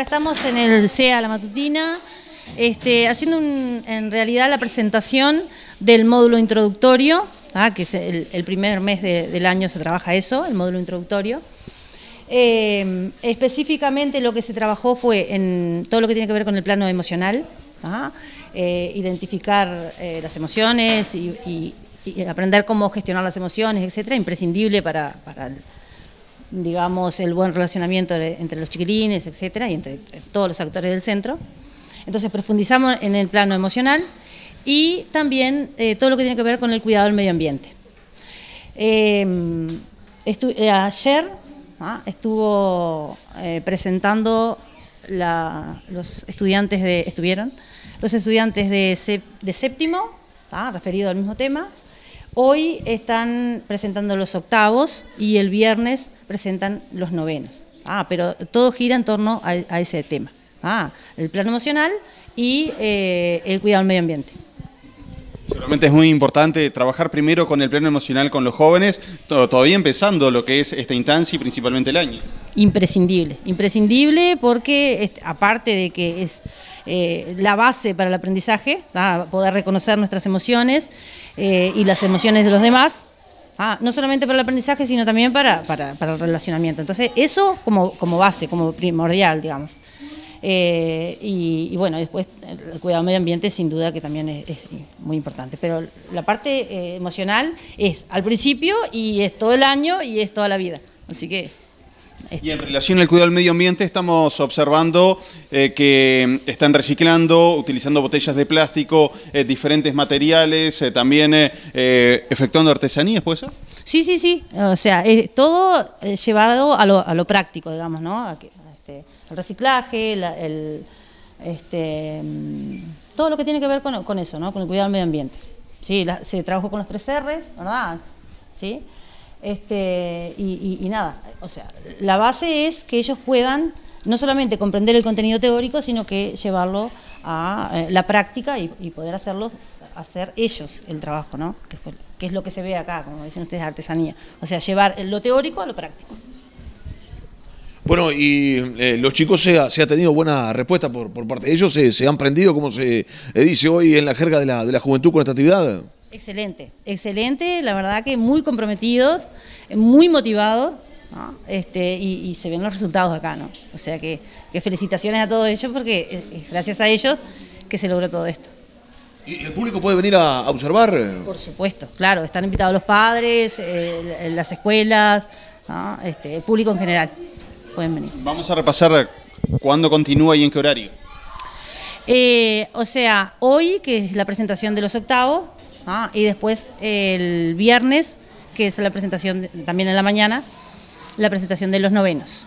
acá estamos en el CEA La Matutina, este, haciendo en realidad la presentación del módulo introductorio, que es el, primer mes del año se trabaja eso, el módulo introductorio. Eh, específicamente lo que se trabajó fue en todo lo que tiene que ver con el plano emocional, eh, identificar eh, las emociones y, aprender cómo gestionar las emociones, etcétera, imprescindible para, para digamos, el buen relacionamiento entre los chiquilines, etcétera, y entre todos los actores del centro. Entonces profundizamos en el plano emocional y también eh, todo lo que tiene que ver con el cuidado del medio ambiente. Em, eh, ayer ah, estuvo eh, presentando los estudiantes de, estuvieron los estudiantes de, de séptimo, ah, referido al mismo tema. Hoy están presentando los octavos y el viernes presentan los novenos. Ah, pero todo gira en torno a, ese tema. Ah, el plano emocional y eh, el cuidado del medio ambiente. Seguramente es muy importante trabajar primero con el plano emocional con los jóvenes, todavía empezando lo que es esta instancia y principalmente el año. Imprescindible, imprescindible porque aparte de que es eh, la base para el aprendizaje, poder reconocer nuestras emociones eh, y las emociones de los demás, Ah, no solamente para el aprendizaje, sino también para, para, el relacionamiento. Entonces, eso como, como base, como primordial, digamos. Eh, y, bueno, después el cuidado del medio ambiente sin duda que también es, muy importante. Pero la parte eh, emocional es al principio y es todo el año y es toda la vida. Así que y en relación al cuidado del medio ambiente, estamos observando eh, que están reciclando, utilizando botellas de plástico, eh, diferentes materiales, eh, también efectuando artesanías, ¿puede ser? Sí, sí, sí. O sea, todo llevado a lo, a lo, práctico, digamos, ¿no? Este, el reciclaje, el, este, mm, todo lo que tiene que ver con, eso, ¿no? Con el cuidado del medio ambiente. Sí, se trabajó con los tres R, ¿verdad? Sí. Este, y, nada, o sea, la base es que ellos puedan no solamente comprender el contenido teórico, sino que llevarlo a eh, la práctica y, poder hacerlo, hacer ellos el trabajo, ¿no? Que, es lo que se ve acá, como dicen ustedes, artesanía. O sea, llevar lo teórico a lo práctico. Bueno, y eh, los chicos se ha, tenido buena respuesta por, parte de ellos, se, han prendido, como se dice hoy en la jerga de la, de la juventud con esta actividad. Excelente, excelente, la verdad que muy comprometidos, muy motivados, este, y, se ven los resultados acá, ¿no? O sea que, felicitaciones a todos ellos porque es gracias a ellos que se logró todo esto. ¿Y el público puede venir a, observar? Por supuesto, claro, están invitados los padres, eh, las escuelas, este, el público en general, pueden venir. Vamos a repasar cuándo continúa y en qué horario. Eh, o sea, hoy, que es la presentación de los octavos, Y después el viernes, que es la presentación también en la mañana, la presentación de los novenos.